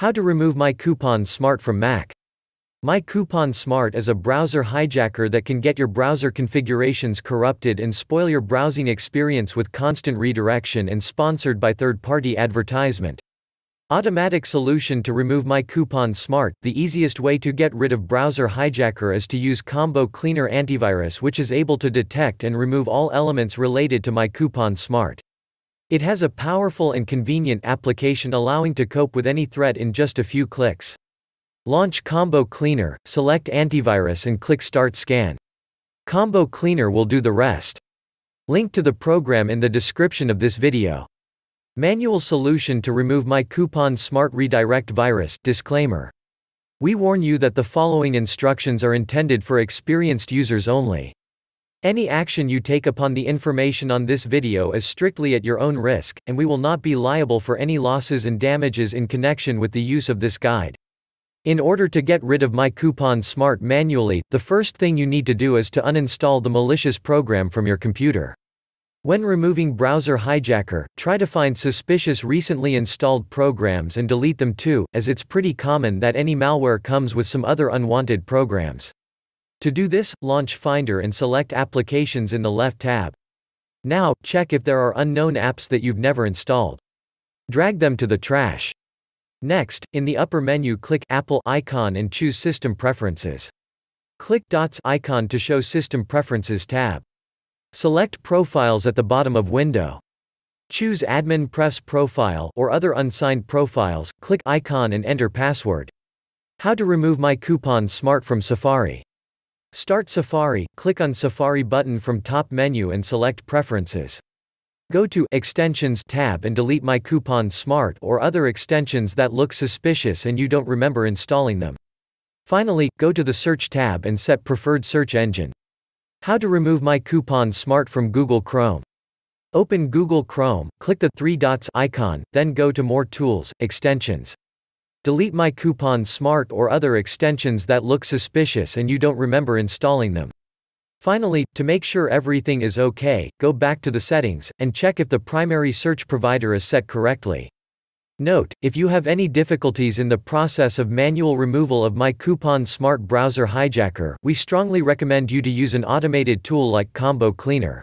How to remove My Coupon Smart from Mac. My Coupon Smart is a browser hijacker that can get your browser configurations corrupted and spoil your browsing experience with constant redirection and sponsored by third-party advertisement. Automatic solution to remove My Coupon Smart. The easiest way to get rid of browser hijacker is to use Combo Cleaner Antivirus which is able to detect and remove all elements related to My Coupon Smart. It has a powerful and convenient application allowing to cope with any threat in just a few clicks. Launch Combo Cleaner, select Antivirus and click Start Scan. Combo Cleaner will do the rest. Link to the program in the description of this video. Manual solution to remove my coupon smart redirect virus disclaimer. We warn you that the following instructions are intended for experienced users only. Any action you take upon the information on this video is strictly at your own risk, and we will not be liable for any losses and damages in connection with the use of this guide. In order to get rid of My Coupon Smart manually, the first thing you need to do is to uninstall the malicious program from your computer. When removing Browser Hijacker, try to find suspicious recently installed programs and delete them too, as it's pretty common that any malware comes with some other unwanted programs. To do this, launch Finder and select Applications in the left tab. Now, check if there are unknown apps that you've never installed. Drag them to the trash. Next, in the upper menu click Apple icon and choose System Preferences. Click Dots icon to show System Preferences tab. Select Profiles at the bottom of window. Choose Admin Prefs Profile or other unsigned profiles, click icon and enter password. How to remove my coupon smart from Safari. Start Safari, click on Safari button from top menu and select Preferences. Go to Extensions tab and delete My Coupon Smart or other extensions that look suspicious and you don't remember installing them. Finally, go to the Search tab and set Preferred Search Engine. How to remove My Coupon Smart from Google Chrome. Open Google Chrome, click the three dots icon, then go to More Tools, Extensions. Delete my coupon smart or other extensions that look suspicious and you don't remember installing them. Finally, to make sure everything is okay, go back to the settings, and check if the primary search provider is set correctly. Note, if you have any difficulties in the process of manual removal of My Coupon Smart Browser Hijacker, we strongly recommend you to use an automated tool like Combo Cleaner.